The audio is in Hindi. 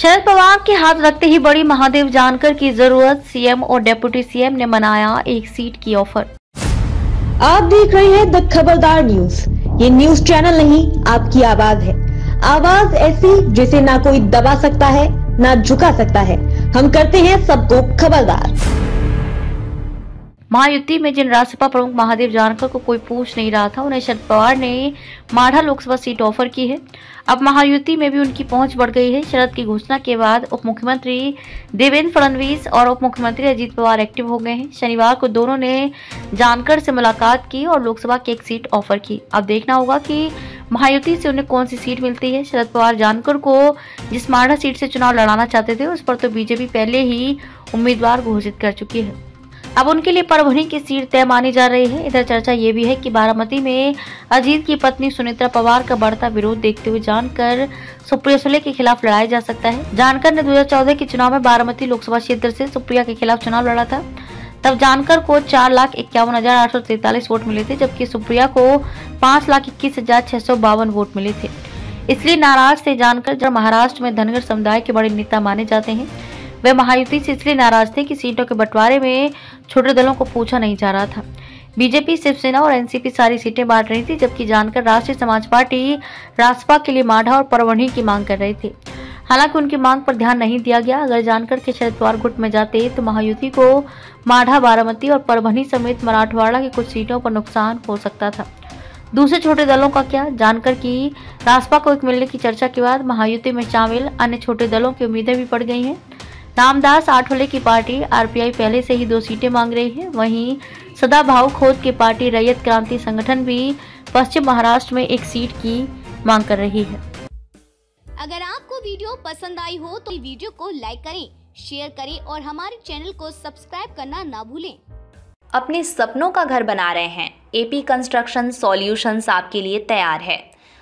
शरद पवार के हाथ रखते ही बड़ी महादेव जानकर की ज़रूरत, सीएम और डेप्यूटी सीएम ने मनाया एक सीट की ऑफ़र। आप देख रहे हैं द खबरदार न्यूज़। ये न्यूज़ चैनल नहीं, आपकी आवाज़ है। आवाज़ ऐसी जिसे ना कोई दबा सकता है, ना झुका सकता है। हम करते हैं सबको खबरदार। महायुति में जिन राज्यसभा प्रमुख महादेव जानकर को कोई पूछ नहीं रहा था, उन्हें शरद पवार ने माढ़ा लोकसभा सीट ऑफ़र की है। अब महायुति में भी उनकी पहुँच बढ़ गई है। शरद की घोषणा के बाद उप मुख्यमंत्री देवेंद्र फडणवीस और उप मुख्यमंत्री अजीत पवार एक्टिव हो गए हैं। शनिवार को दोनों ने जानकर से मुलाकात की और लोकसभा की एक सीट ऑफ़र की। अब देखना होगा कि महायुति से उन्हें कौन सी सीट मिलती है। शरद पवार जानकर को जिस माढ़ा सीट से चुनाव लड़ाना चाहते थे, उस पर तो बीजेपी पहले ही उम्मीदवार घोषित कर चुकी है। अब उनके लिए परभनी की सीट तय मानी जा रही है। इधर चर्चा ये भी है कि बारामती में अजीत की पत्नी सुनित्रा पवार का बढ़ता विरोध देखते हुए जानकर सुप्रिया सुले के खिलाफ लड़ाया जा सकता है। जानकर ने 2014 के चुनाव में बारामती लोकसभा क्षेत्र से सुप्रिया के खिलाफ चुनाव लड़ा था। तब जानकर को चार लाख इक्यावन हज़ार आठ सौ तैतालीस वोट मिले थे, जबकि सुप्रिया को पाँच लाख इक्कीस हज़ार छह सौ बावन वोट मिले थे। इसलिए नाराज़ से जानकर। जब महाराष्ट्र में धनगर समुदाय के बड़े नेता माने जाते हैं वे महायुति से इसलिए नाराज़ थे कि सीटों के बंटवारे में छोटे दलों को पूछा नहीं जा रहा था। बीजेपी, शिवसेना और एनसीपी सारी सीटें बांट रही थी, जबकि जानकर राष्ट्रीय समाज पार्टी रासपा के लिए माढ़ा और परवणी की मांग कर रही थी। हालाँकि उनकी मांग पर ध्यान नहीं दिया गया। अगर जानकर के शरद पवार गुट में जाते तो महायुति को माढ़ा, बारामती और परभनी समेत मराठवाड़ा की कुछ सीटों पर नुकसान हो सकता था। दूसरे छोटे दलों का क्या? जानकर कि रासपा को एक मिलने की चर्चा के बाद महायुति में शामिल अन्य छोटे दलों की उम्मीदें भी बढ़ गई हैं। रामदास आठवले की पार्टी आरपीआई पहले से ही दो सीटें मांग रही है। वहीं सदा भाव खोद की पार्टी रैयत क्रांति संगठन भी पश्चिम महाराष्ट्र में एक सीट की मांग कर रही है। अगर आपको वीडियो पसंद आई हो तो वीडियो को लाइक करें शेयर करें और हमारे चैनल को सब्सक्राइब करना ना भूलें। अपने सपनों का घर बना रहे हैं। एपी कंस्ट्रक्शन सॉल्यूशंस आपके लिए तैयार है।